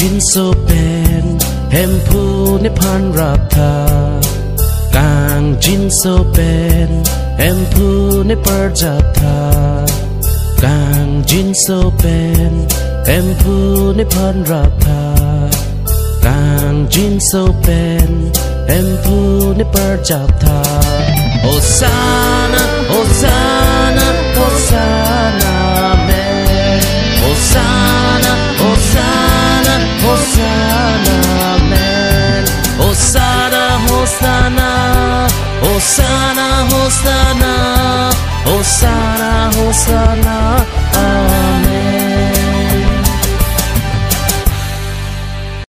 จินโซเป็นเฮมพูนิพันรับทากางจินโซเป็นเฮมพูนิปรจับทากางจินโซเป็นเฮมพูนิพันรับทากางจินโซเป็นเฮมพูนิปรจับทาโอซา Hosanna, Hosanna, Hosanna, Hosanna, Hosanna.